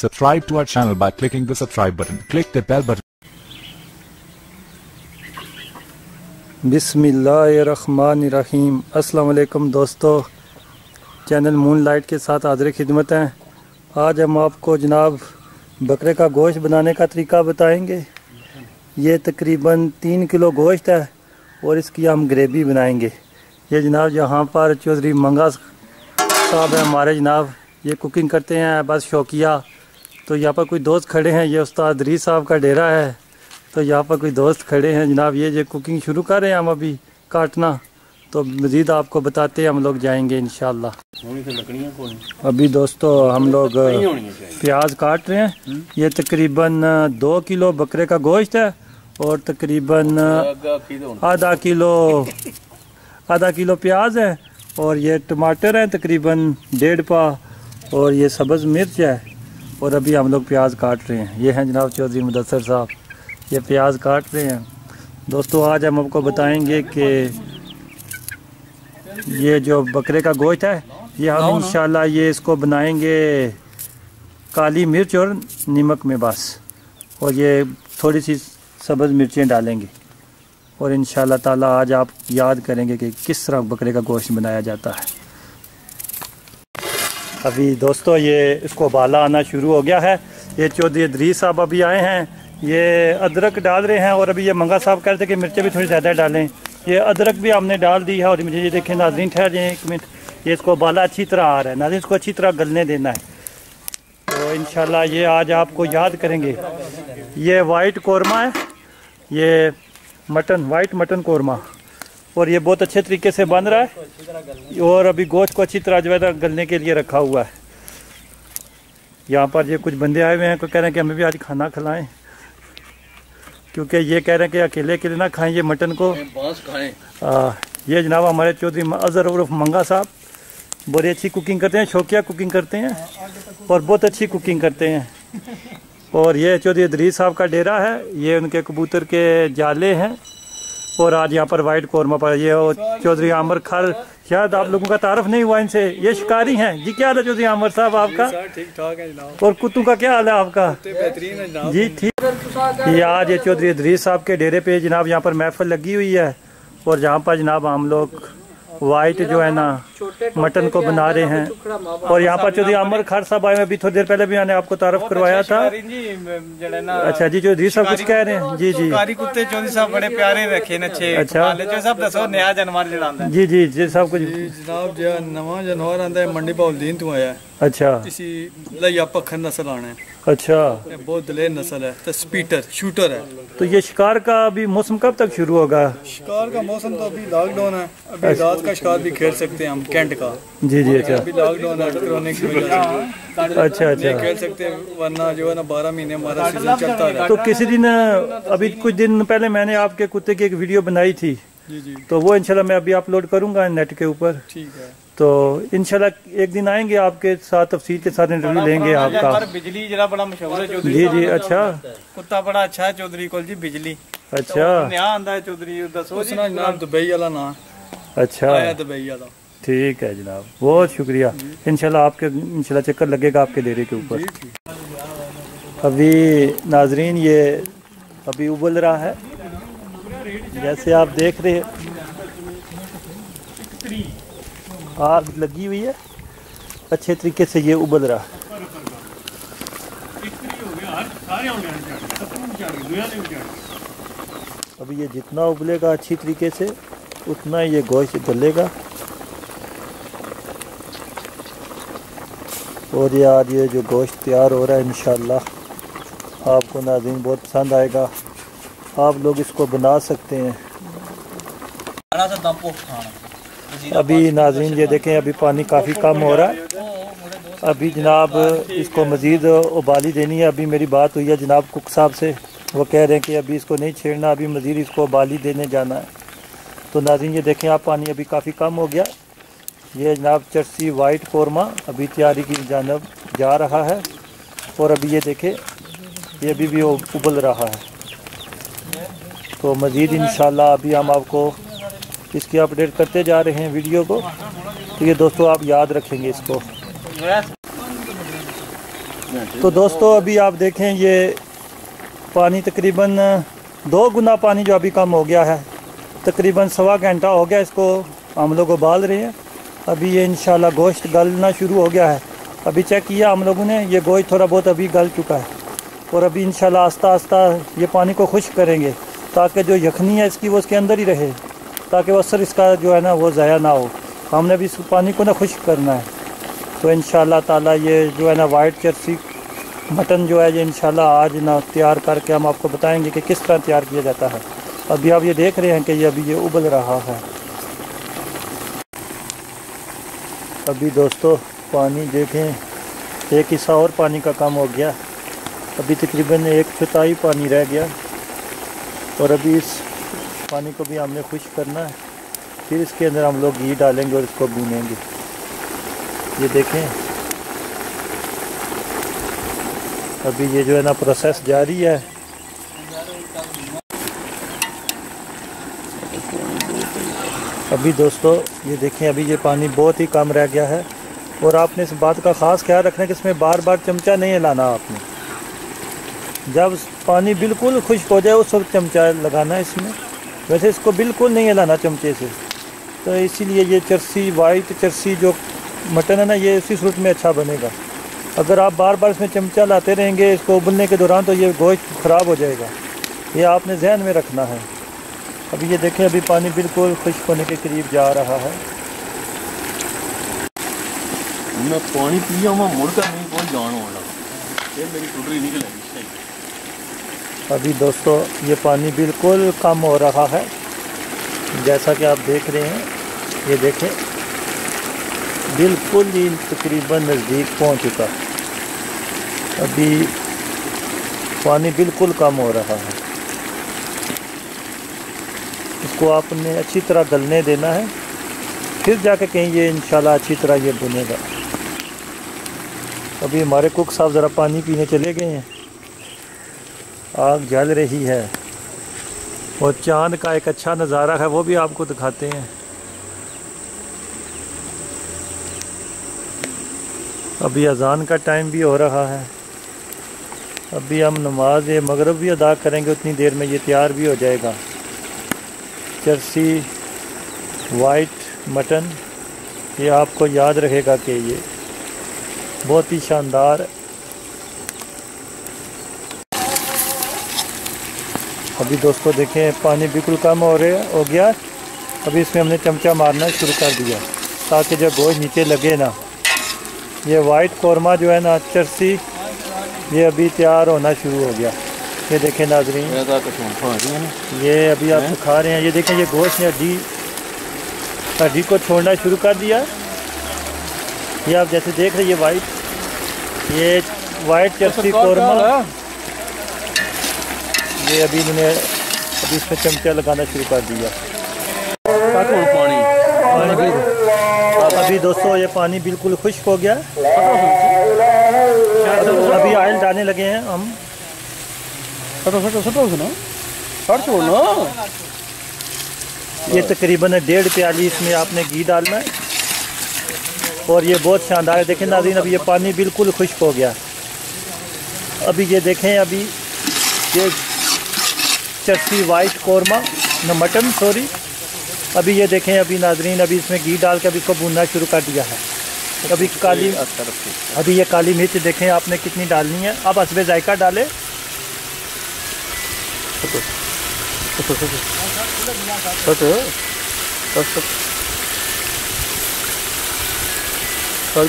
Subscribe to our channel by clicking the subscribe button. Click the bell button. بسم اللہ الرحمن الرحیم السلام علیکم دوستو چینل مون لائٹ کے ساتھ حاضر خدمت ہیں آج ہم آپ کو جناب بکرے کا گوشت بنانے کا طریقہ بتائیں گے یہ تقریباً تین کلو گوشت ہے اور اس کی ہم گریوی بنائیں گے یہ جناب یہاں پر چودھری منگا صاحب ہیں ہمارے جناب یہ کوکنگ کرتے ہیں بس شوقیہ تو یہاں پر کوئی دوست کھڑے ہیں؟ یہ استاد ری صاحب کا ڈیرا ہے۔ تو یہاں پر کوئی دوست کھڑے ہیں؟ جناب یہ جو کوکنگ شروع کر رہے ہیں ہم ابھی کاٹنا تو مزید آپ کو بتاتے ہم لوگ جائیں گے انشاءاللہ۔ ابھی دوستو ہم لوگ پیاز کاٹ رہے ہیں۔ یہ تقریباً دو کلو بکرے کا گوشت ہے اور تقریباً آدھا کلو آدھا کلو پیاز ہے اور یہ ٹماٹر ہیں تقریباً ڈیڑھ پا اور یہ سبز مرچ ہے۔ اور ابھی ہم لوگ پیاز کاٹ رہے ہیں۔ یہ ہیں جناب چودھری مدثر صاحب۔ یہ پیاز کاٹ رہے ہیں۔ دوستو آج ہم آپ کو بتائیں گے کہ یہ جو بکرے کا گوشت ہے یہ ہم انشاءاللہ یہ اس کو بنائیں گے کالی مرچ اور نمک میں بس۔ اور یہ تھوڑی سی سبز مرچیں ڈالیں گے۔ اور انشاءاللہ تعالی آج آپ یاد کریں گے کہ کس طرح بکرے کا گوشت بنایا جاتا ہے۔ ابھی دوستو، یہ اس کو بالا آنا شروع ہو گیا ہے۔ یہ چودری دری صاحب ابھی آئے ہیں۔ یہ ادرک ڈال رہے ہیں اور ابھی یہ منگا صاحب کہہ رہے تھے کہ مرچیں بھی تھوڑی زیادہ ڈالیں۔ یہ ادرک بھی ہم نے ڈال دی ہے اور مجھے یہ دیکھیں، ناظرین ٹھہر جائیں ایک منٹ۔ یہ اس کو بالا اچھی طرح آ رہا ہے۔ ناظرین، اس کو اچھی طرح گلنے دینا ہے۔ تو انشاءاللہ یہ آج آپ کو یاد کریں گے۔ یہ وائٹ قورمہ ہے۔ یہ مٹن، وائٹ مٹن قورمہ۔ اور یہ بہت اچھے طریقے سے بن رہا ہے اور ابھی گوشت کو اچھی طرح جو ہے گلنے کے لیے رکھا ہوا ہے۔ یہاں پر یہ کچھ بندے آئے ہوئے ہیں تو کہہ رہے ہیں کہ ہمیں بھی آج کھانا کھلائیں۔ کیونکہ یہ کہہ رہے ہیں کہ اکیلے اکیلے نہ کھائیں یہ مٹن کو۔ یہ جناب ہمارے چودھری اظہر عرف منگا صاحب بڑی اچھی کوکنگ کرتے ہیں شوقیہ کوکنگ کرتے ہیں اور بہت اچھی کوکنگ کرتے ہیں۔ اور یہ چودھری ادریس صاحب کا ڈیرا ہے یہ ان کے کبوتر کے جالے ہیں۔ اور آج یہاں پر وائٹ قورمہ پر، یہ چودری عامر کھر۔ شاید آپ لوگوں کا تعارف نہیں ہوا ان سے۔ یہ شکاری ہیں۔ جی کیا حال ہے چودھری عامر صاحب، آپ کا؟ اور کتوں کا کیا حال ہے آپ کا؟ جی ٹھیک۔ یہ آج یہ چودھری ادریس صاحب کے ڈیرے پہ جناب یہاں پر محفل لگی ہوئی ہے اور جہاں پر جناب ہم لوگ وائٹ جو ہے نا مٹن کو بنا رہے ہیں۔ اور یہاں پر چودھری عامر خار صاحب آئے میں ابھی تھوڑی دیر پہلے بھی میں نے آپ کو تعارف کروایا اچھا تھا۔ جی، اچھا جی جو صاحب کچھ کہہ رہے ہیں۔ جی جی۔ کتے چودھری صاحب بڑے پیارے رکھے نے اچھے اچھا۔ صاحب دسو نیا جانور جڑا جی جی جی, جی، سب کچھ۔ جی، جناب جو نواں جانور آندا ہے منڈی باول دین تو آیا ہے۔ اچھا۔ اسی لیا پکھر نسل آنا ہے۔ اچھا۔ بہت دلیر نسل ہے۔ تو سپیٹر شوٹر ہے۔ تو یہ شکار کا ابھی موسم کب تک شروع ہوگا؟ شکار کا موسم تو ابھی لاک ڈاؤن ہے۔ ابھی اچھا۔ رات کا شکار بھی کھیل سکتے ہیں ہم کینٹ کا۔ جی جی اچھا۔ ابھی لاک ڈاؤن ہے کرونے کی وجہ سے۔ اچھا اچھا۔ کھیل سکتے ہیں ورنہ جو ہے نا بارہ مہینے ہمارا سیزن چلتا ہے۔ تو کسی دن ابھی کچھ دن پہلے میں نے آپ کے کتے کی ایک ویڈیو بنائی تھی۔ جی، جی۔ تو وہ انشاءاللہ میں ابھی اپلوڈ کروں گا نیٹ کے اوپر۔ ٹھیک ہے۔ تو انشاءاللہ ایک دن آئیں گے آپ کے ساتھ تفصیل کے ساتھ انٹرویو لیں گے آپ کا۔ بجلی جڑا بڑا مشہور ہے چودھری جی جی اچھا۔ کتا بڑا اچھا ہے چودھری کول جی بجلی۔ اچھا۔ نیا آندا ہے چودھری دسو جی۔, جی۔ نام دبئی والا نام۔ اچھا۔ آیا دبئی والا۔ ٹھیک ہے جناب بہت شکریہ۔ انشاءاللہ آپ کے انشاءاللہ چکر لگے گا آپ کے ڈیرے کے اوپر۔ جی، ابھی ناظرین یہ ابھی ابل رہا ہے۔ جیسے آپ دیکھ رہے ہیں۔ آگ لگی ہوئی ہے۔ اچھے طریقے سے یہ ابل رہا۔ اب یہ جتنا ابلے گا اچھی طریقے سے، اتنا یہ گوشت گلے گا۔ اور یہ آج یہ جو گوشت تیار ہو رہا ہے، انشاءاللہ آپ کو ناظرین بہت پسند آئے گا۔ آپ لوگ اس کو بنا سکتے ہیں۔ ابھی ناظرین یہ دیکھیں، ابھی پانی کافی کم ہو رہا ہے۔ ابھی جناب اس کو مزید ابالی دینی ہے۔ ابھی میری بات ہوئی ہے جناب کک صاحب سے۔ وہ کہہ رہے ہیں کہ ابھی اس کو نہیں چھیڑنا، ابھی مزید اس کو ابالی دینے جانا ہے۔ تو ناظرین یہ دیکھیں، آپ پانی ابھی کافی کم ہو گیا۔ یہ جناب چرسی وائٹ قورمہ ابھی تیاری کی جانب جا رہا ہے۔ اور ابھی یہ دیکھیں، یہ ابھی بھی ابل رہا ہے۔ تو مزید انشاءاللہ ابھی ہم آپ کو اس کی اپ ڈیٹ کرتے جا رہے ہیں ویڈیو کو. تو یہ دوستو ابھی آپ دیکھیں یہ پانی تقریباً دو گنا پانی جو ابھی کم ہو گیا ہے. تقریباً سوا گھنٹہ ہو گیا اس کو ہم لوگ ابال رہے ہیں. ابھی یہ انشاءاللہ گوشت گلنا شروع ہو گیا ہے. ابھی چیک کیا ہم لوگوں نے، یہ گوشت تھوڑا بہت ابھی گل چکا ہے. اور ابھی انشاءاللہ آہستہ آہستہ یہ پانی کو خشک کریں گے تاکہ جو یخنی ہے اس کی وہ اس کے اندر ہی رہے. تاکہ وہ اثر اس کا جو ہے نا وہ ضائع نہ ہو۔ ہم نے بھی اس پانی کو نا خشک کرنا ہے۔ تو انشاءاللہ تعالی یہ جو ہے نا وائٹ چرسی مٹن جو ہے یہ انشاءاللہ آج نا تیار کر کے ہم آپ کو بتائیں گے کہ کس طرح تیار کیا جاتا ہے۔ ابھی آپ یہ دیکھ رہے ہیں کہ یہ ابھی یہ ابل رہا ہے۔ ابھی دوستو پانی دیکھیں، ایک حصہ اور پانی کا کم ہو گیا۔ ابھی تقریباً ایک چوتھائی پانی رہ گیا۔ اور ابھی اس پانی کو بھی ہم نے خشک کرنا ہے۔ پھر اس کے اندر ہم لوگ گھی ڈالیں گے اور اس کو بھونیں گے۔ یہ دیکھیں۔ ابھی یہ جو ہے نا پروسیس جاری ہے۔ ابھی دوستو، یہ دیکھیں، ابھی یہ پانی بہت ہی کم رہ گیا ہے۔ اور آپ نے اس بات کا خاص خیال رکھنا ہے کہ اس میں بار بار چمچہ نہیں لانا آپ نے۔ جب پانی بالکل خشک ہو جائے، اس وقت چمچہ لگانا ہے اس میں۔ ویسے اس کو بالکل نہیں ہلانا چمچے سے۔ تو اسی لیے یہ چرسی وائٹ چرسی جو مٹن ہے نا، یہ اسی صورت میں اچھا بنے گا۔ اگر آپ بار بار اس میں چمچہ لاتے رہیں گے، اس کو ابلنے کے دوران تو یہ گوشت خراب ہو جائے گا۔ یہ آپ نے ذہن میں رکھنا ہے۔ ابھی یہ دیکھیں، ابھی پانی بالکل خشک ہونے کے قریب جا رہا ہے۔ میں پانی پیا میں مڑ کر نہیں کوئی جان ہونے لگا یہ میری ٹوٹری نکل ابھی دوستو، یہ پانی بالکل کم ہو رہا ہے۔ جیسا کہ آپ دیکھ رہے ہیں، یہ دیکھیں، بالکل ہی تقریباً نزدیک پہنچ چکا ابھی پانی بالکل کم ہو رہا ہے۔ اس کو آپ نے اچھی طرح گلنے دینا ہے۔ پھر جا کے کہیں یہ انشاءاللہ اچھی طرح یہ بنے گا۔ ابھی ہمارے کوک صاحب ذرا پانی پینے چلے گئے ہیں۔ آگ جل رہی ہے۔ اور چاند کا ایک اچھا نظارہ ہے، وہ بھی آپ کو دکھاتے ہیں۔ ابھی اذان کا ٹائم بھی ہو رہا ہے۔ ابھی ہم نماز مغرب بھی ادا کریں گے، اتنی دیر میں یہ تیار بھی ہو جائے گا۔ چرسی وائٹ مٹن، یہ آپ کو یاد رہے گا کہ یہ بہت ہی شاندار ابھی دوستو دیکھیں پانی بالکل کم ہو رہے ہو گیا۔ ابھی اس میں ہم نے چمچہ مارنا شروع کر دیا تاکہ جب گوشت نیچے لگے نا۔ یہ وائٹ قورمہ جو ہے نا چرسی یہ ابھی تیار ہونا شروع ہو گیا۔ یہ دیکھیں ناظرین۔ یہ ابھی آپ کھا رہے ہیں۔ یہ دیکھیں یہ گوشت نے ہڈی ہڈی کو چھوڑنا شروع کر دیا۔ یہ آپ جیسے دیکھ رہے یہ وائٹ یہ وائٹ چرسی قورمہ۔ یہ ابھی انہوں نے ابھی اس میں چمچہ لگانا شروع کر دیا۔ پانی؟ ابھی دوستو یہ پانی بالکل خشک ہو گیا۔ ابھی آئل ڈالنے لگے ہیں ہم۔ یہ تقریباً ڈیڑھ پیالی اس میں آپ نے گھی ڈالنا ہے۔ اور یہ بہت شاندار ہے۔ دیکھیں ناظرین ابھی یہ پانی بالکل خشک ہو گیا۔ ابھی یہ دیکھیں ابھی یہ چرسی وائٹ قورمہ نہ مٹن سوری۔ ابھی یہ دیکھیں ابھی ناظرین ابھی اس میں گھی ڈال کے ابھی اس کو بھوننا شروع کر دیا ہے۔ ابھی کالی ابھی یہ کالی مرچ دیکھیں آپ نے کتنی ڈالنی ہے۔ اب حسب ذائقہ ڈالیں۔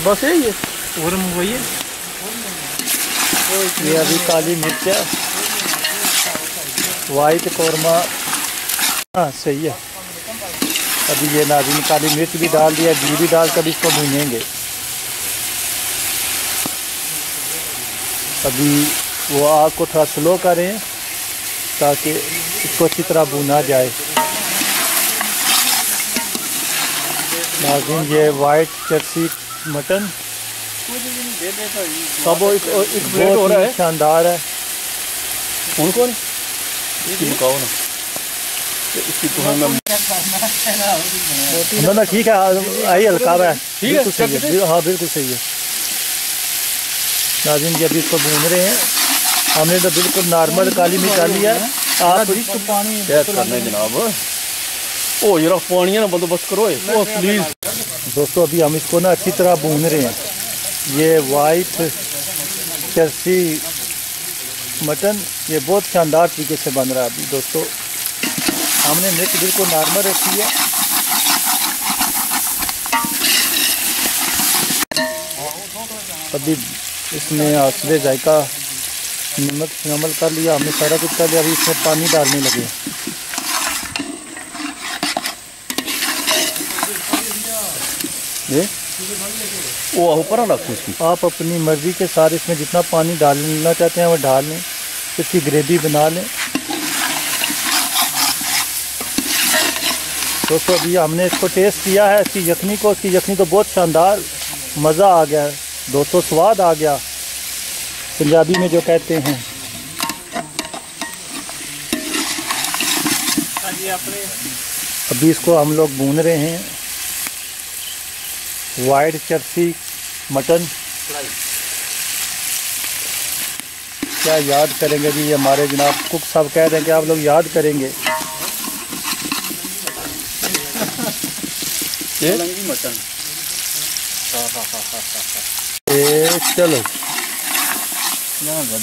بس یہ ابھی کالی مرچ ہے۔ وائٹ قورمہ۔ ہاں صحیح ہے۔ ابھی یہ ناظرین کالی مرچ بھی ڈال دیا گھی بھی ڈال کر اس کو بھونیں گے۔ ابھی وہ آگ کو تھوڑا سلو کریں تاکہ اس کو اچھی طرح بھونا جائے۔ ناظرین یہ وائٹ چرسی مٹن سب۔ شاندار ہے۔ ان کو ٹھیک ہے ہاں بالکل صحیح ہے ناظرین جی ابھی اس کو بھون رہے ہیں ہم نے تو بالکل نارمل کالی ہے جناب پانی نا بندوبست کرو پلیز دوستو ابھی ہم اس کو نا اچھی طرح بھون رہے ہیں یہ وائٹ چرسی مٹن یہ بہت شاندار طریقے سے بن رہا ہے ابھی دوستو۔ ہم نے مرچ بالکل نارمل رکھی ہے۔ ابھی اس میں آسرے ذائقہ نمک شامل کر لیا ہم نے سارا کچھ کر لیا ابھی اس میں پانی ڈالنے لگے۔ وہ اوپر رکھو آپ اپنی مرضی کے ساتھ اس میں جتنا پانی ڈالنا چاہتے ہیں وہ ڈال لیں۔ اس کی گریوی بنا لیں۔ دوستو، ابھی ہم نے اس کو ٹیسٹ کیا ہے، اس کی یخنی کو، اس کی یخنی تو بہت شاندار مزہ آ گیا ہے۔ دوستو، سواد آ گیا۔ پنجابی میں جو کہتے ہیں۔ ابھی اس کو ہم لوگ بون رہے ہیں۔ وائٹ چرسی مٹن۔ کیا یاد کریں گے جی یہ ہمارے جناب کک صاحب کہہ دیں کہ آپ لوگ یاد کریں گے۔ چلو۔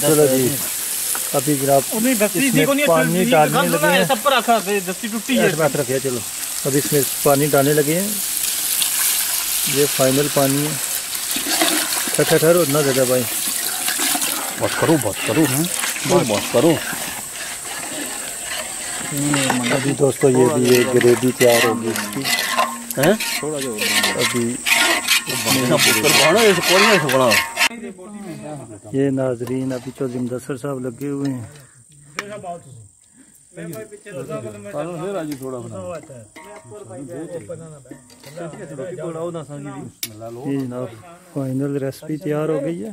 چلو جی۔ ابھی جناب پانی ڈالنے لگے ہیں۔ چلو۔ اب اس میں پانی ڈالنے لگے ہیں۔ یہ فائنل پانی ہے۔ ٹھہر ٹھہر اتنا زیادہ بھائی۔ بس کرو بس کرو بس بس کرو ابھی دوستو یہ بھی ایک گریوی تیار ہوگی اس کی ابھی یہ ناظرین ابھی تو زمدہ سر صاحب لگے ہوئے ہیں جناب فائنل ریسپی تیار ہو گئی ہے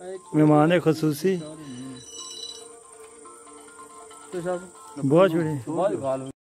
مہمان خصوصی۔ بہت بڑے